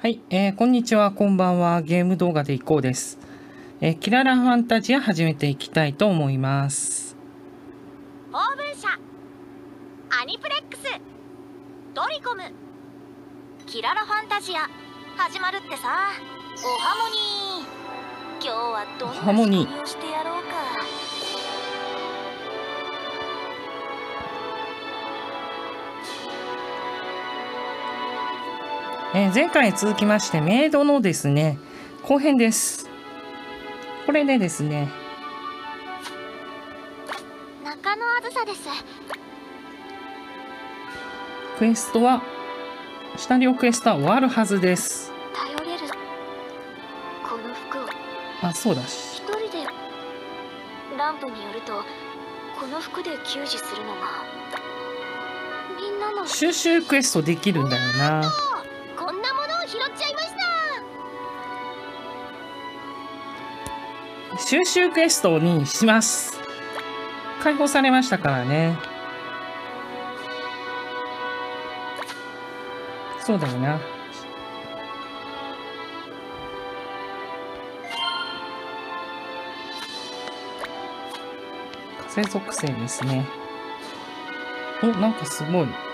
はい、えーこんにちは、こんばんは。ゲーム動画でいこうです。えーキララファンタジア始めていきたいと思います。オーブン社アニプレックスドリコムキララファンタジア始まるってさおハモニー今日はどんな仕組みをしてやろうかえー前回に続きまして、メイドのですね、後編です。これでですね、中野あずさですクエストは、シナリオクエストは終わるはずです。頼れるこの服をあ、そうだし。一人でランプによるとこの服で救助するのがみんなの収集クエストできるんだよな。収集クエストにします。解放されましたからね。そうだよな。風属性ですね。お、なんかすごい。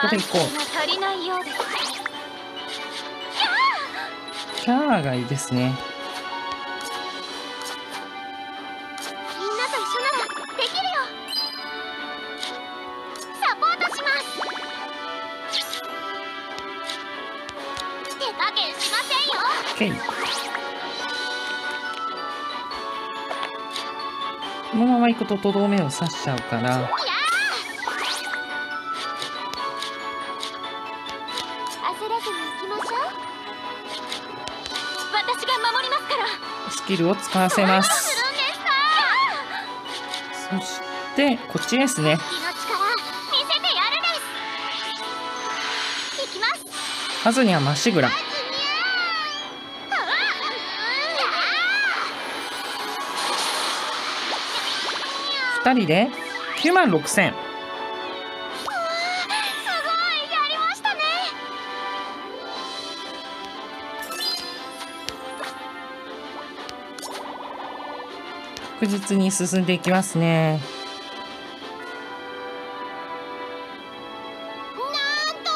ここ行こうキャーがい。い。ですね。このまま行くととどめを刺しちゃうから。焦らずに行きましょう私が守りますからスキルを使わせます。そして、こっちですね。気の力見せてやるです行きますまずにはまっしぐら。あずにゃーあわ二人で9万6確実に進んでいきますね。なんと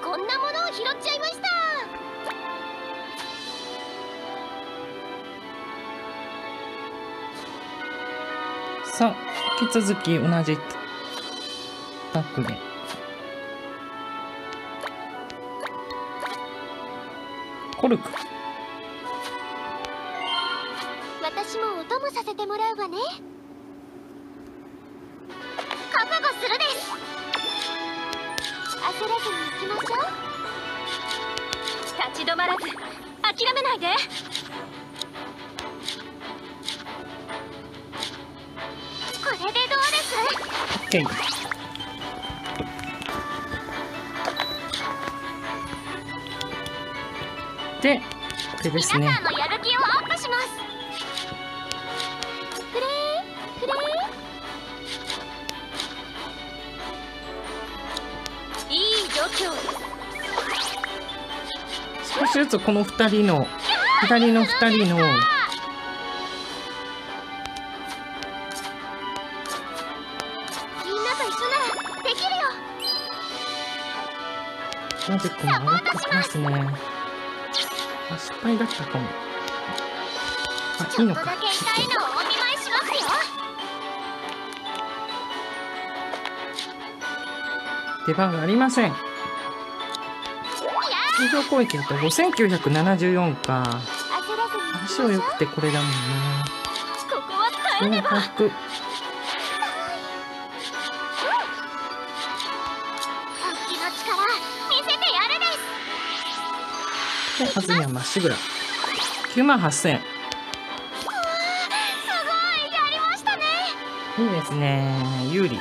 こんなものを拾っちゃいましたさあ、引き続き同じタックで。コルク。もらうわね。覚悟するです。焦らずに行きましょう。立ち止まらず諦めないで。これでどうです？これですね皆。さんのしずつこの二人の、左の二人の、みんなと一緒ならできるよマジックも上がってきますね。あ、失敗だったかも。あ、いいのか。出番がありません。通常攻撃だと5974か。相性良くてこれだもんな。ここは耐えねば合格。本気の力見せてやるではずにはまっしぐら。9万8000すごいやりましたね。いいですね。有利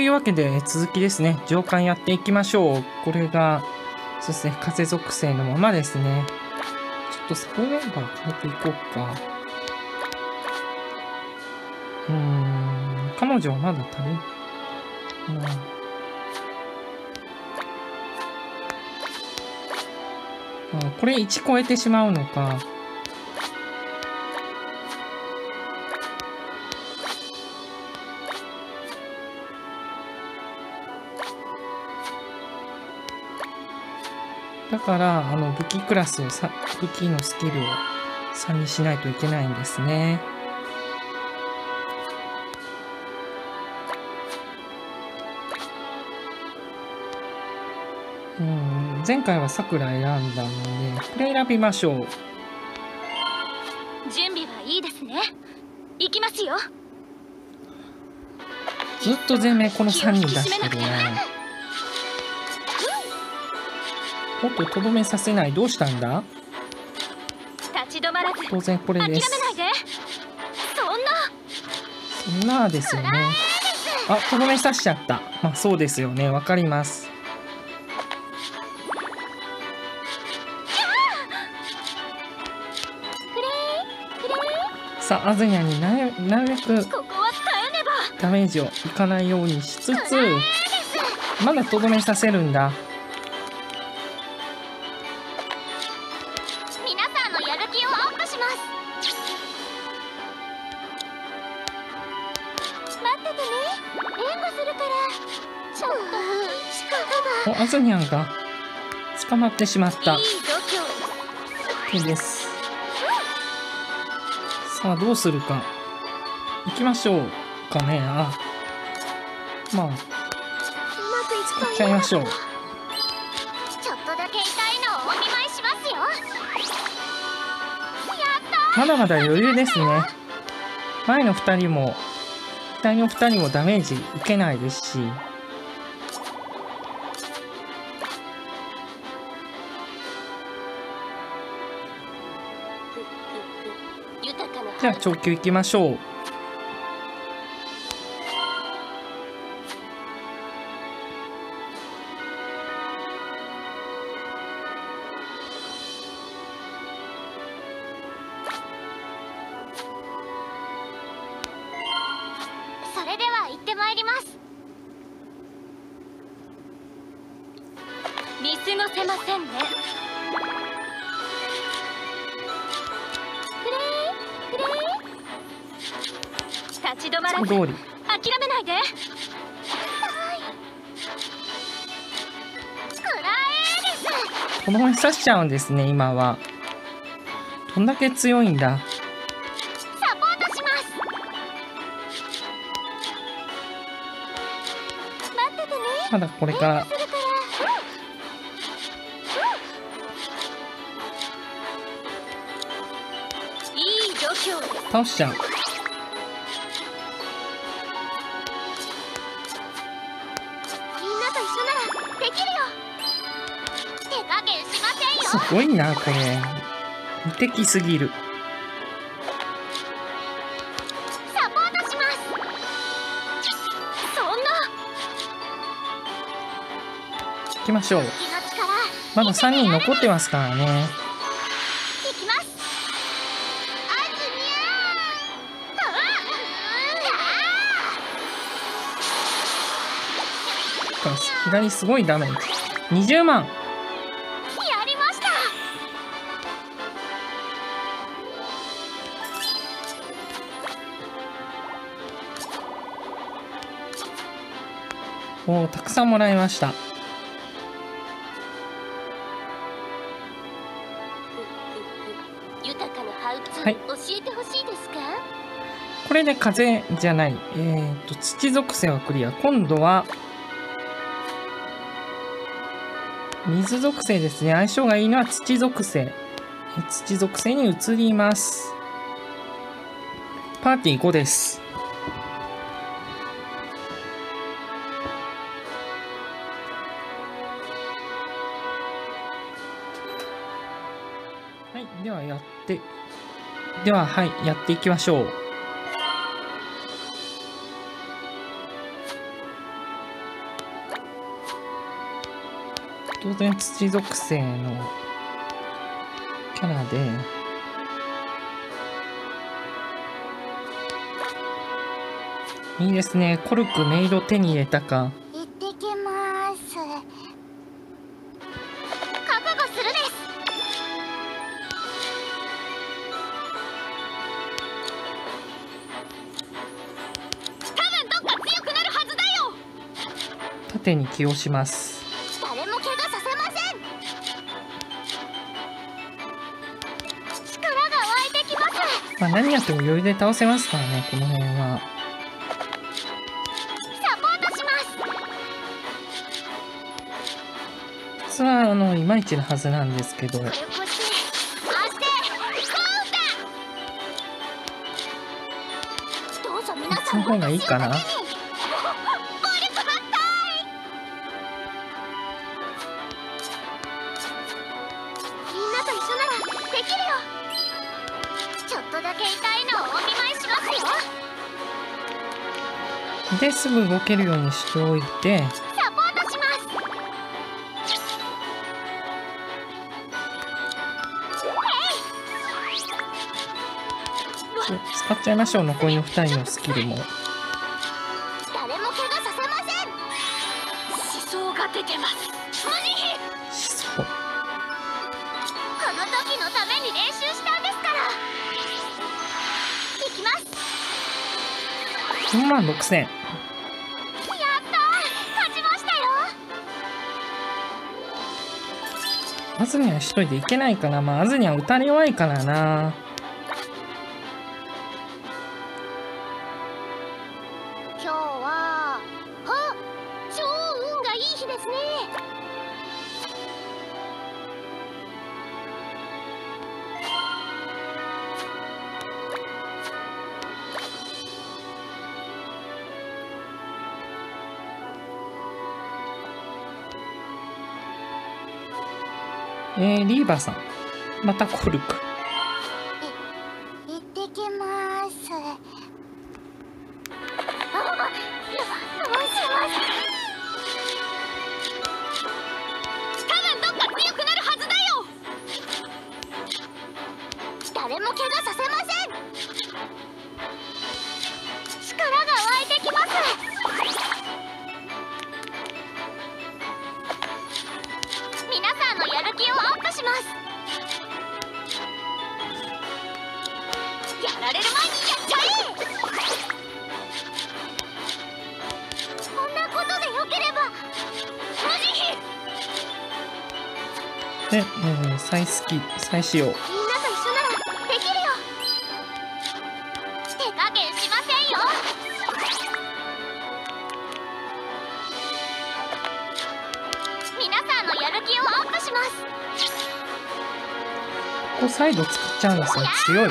というわけで続きですね。上巻やっていきましょう。これがそうですね。風属性のままですね。ちょっとスポーメンバー変えていこうか。うーん。彼女はまだ足りん。なあこれ1超えてしまうのか。からあの武器クラスをさ武器のスキルを3にしないといけないんですね。うん前回はさくら選んだのでこれ選びましょう。準備はいいですね。行きますよ。ずっと全面この3人出してるなもっととどめさせない。どうしたんだ？立ち止まらず。当然これです。そんな。そんなですよね。あとどめさしちゃった。まあそうですよね。わかります。さあアズニャになるなるべくダメージをいかないようにしつつまだとどめさせるんだおアズニャンが。捕まってしまった。手です。さあどうするか。行きましょうかね。あまあ。うまくいくといい使っちゃいましょうまだまだ余裕ですね。前の2人も左の2人もダメージ受けないですし。じゃあ長球行きましょうないで。くらえですとどめさしちゃうんですね今はどんだけ強い。んだサポートします待っててねまだこれから倒しちゃうすごいなこれ。無敵すぎる。サポートします。そんな。行きましょう。まだ3人残ってますからね。左すごいダメージ。20万おたくさんもらいました。はい。教えてほしいですか？これで風じゃない。えー、っと土属性はクリア。今度は水属性ですね。相性がいいのは土属性。土属性に移ります。パーティー5です。では、はい。やっていきましょう。当然土属性のキャラでいいですねコルクメイド手に入れたか縦に起用します。誰も怪我させません。力が湧いてきます。まあ何やっても余裕で倒せますからねこの辺は。サポートします。普通はあのいまいちなはずなんですけど。その方がいいかなですぐ動けるようにしておいて。サポートします使っちゃいましょう。残りの2人のスキルも。誰も怪我させません。思想が出てます。無慈悲そう。この時のために練習したんですから。行きます。4万6000ズニは一人でいけないかな。まあアズニは打たれ弱いからな。えー、リーバーさん。またコルク。再スキ再使用。みんなと一緒ならできるよ。手加減しませんよ。皆さんのやる気をアップします。ここサイド作っちゃうんですね強い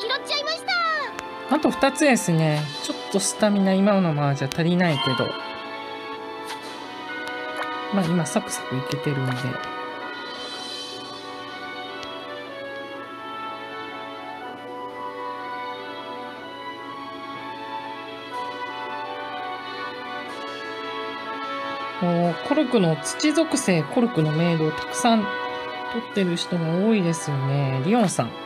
拾っちゃいました。あと2つですね。ちょっとスタミナ今のままじゃ足りないけど。まあ今サクサクいけてるんで。もうコルクの土属性コルクのメイドをたくさん取ってる人が多いですよね。リオンさん。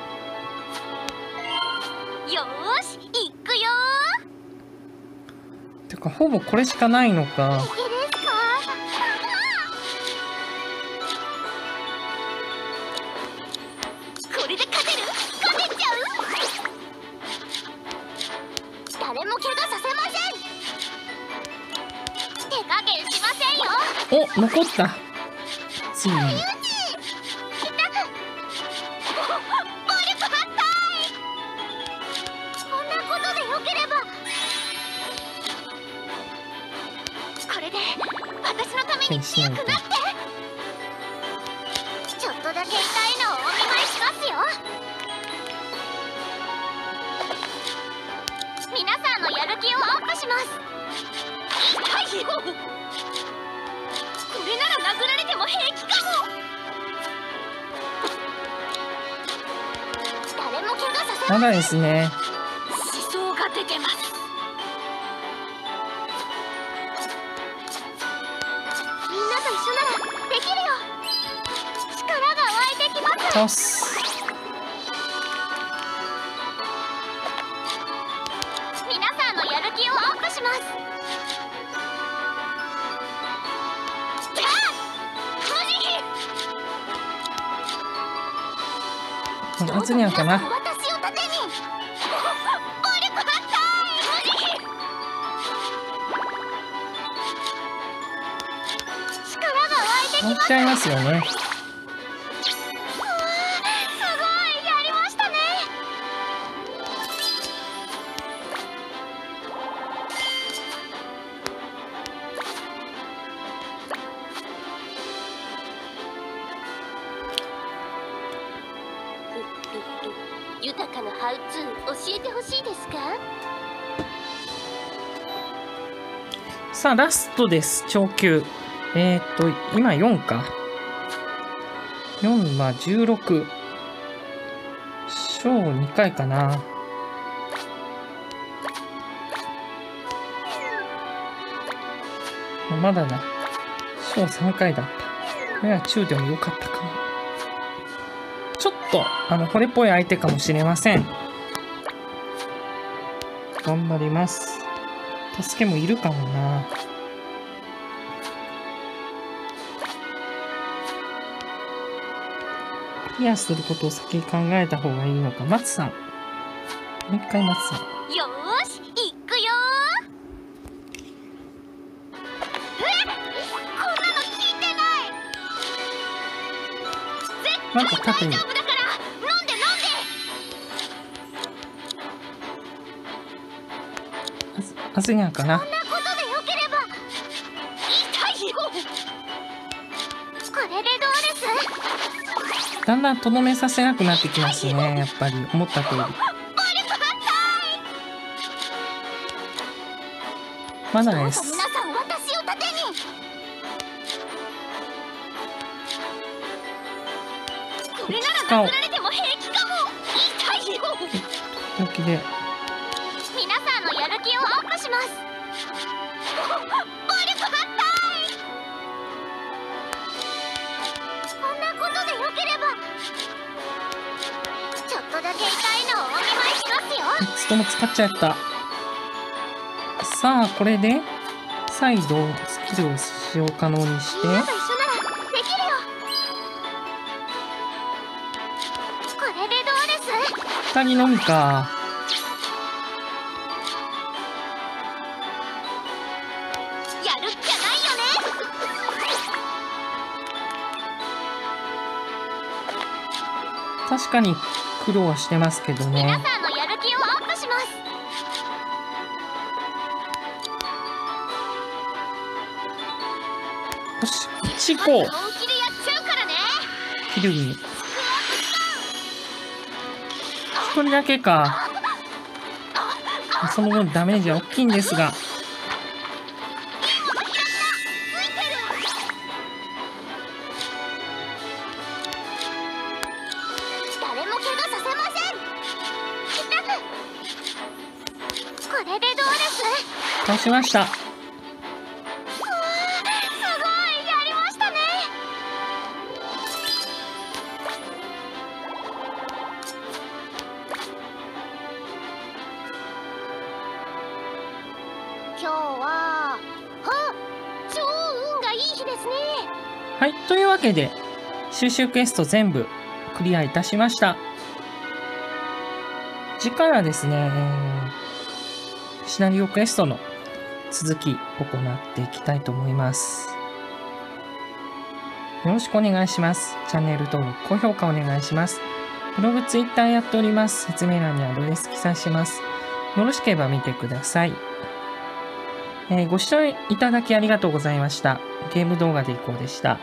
かほぼこれしかないのか。ーいけですかこ皆さんのやる気をアップします痛いよこれなら殴られても平気かも誰も怪我させまだですね。思想が出てます。みんなと一緒ならできるよ力が湧いてきます慈悲あずにゃんかな。私を盾に暴力反対無慈悲力が湧いてきます倒しちゃいますよねラストです。長級。えー、っと今4か。4は16小2回かな。まだだ。小3回だった。これは中でもよかったかも。ちょっとあの惚れっぽい相手かもしれません。頑張ります。助けもいるかもな。クリアすることを先に考えた方がいいのか。松さん。もう一回松さん。よーし行くよー。えこんなの聞いてない。絶なんか縦に大丈夫だから。飲んで飲んで。あずあずにゃんかなだんだんとどめさせなくなってきますねやっぱり。思った通り。まだです。これなら殴られても平気かも。痛いよ。ドキでだけ痛いのをお見舞いしますよ。3つとも使っちゃった。さあこれで再度スキルを使用可能にして。みんなと一緒ならできるよ。これでどうです？2人のみか。やるっきゃないよね。確かに苦労はしてますけどね。皆さんのやる気をアップします。よしこっち行こう。キルに。1人だけか。その分ダメージは大きいんですが出しました。は。い日はい。というわけで収集クエスト全部クリアいたしました。次回はですねシナリオクエストの続き行っていきたいと思います。よろしくお願いします。チャンネル登録、高評価お願いします。ブログ、ツイッターやっております。説明欄にアドレス記載します。よろしければ見てください。えーご視聴いただきありがとうございました。ゲーム動画でいこうでした。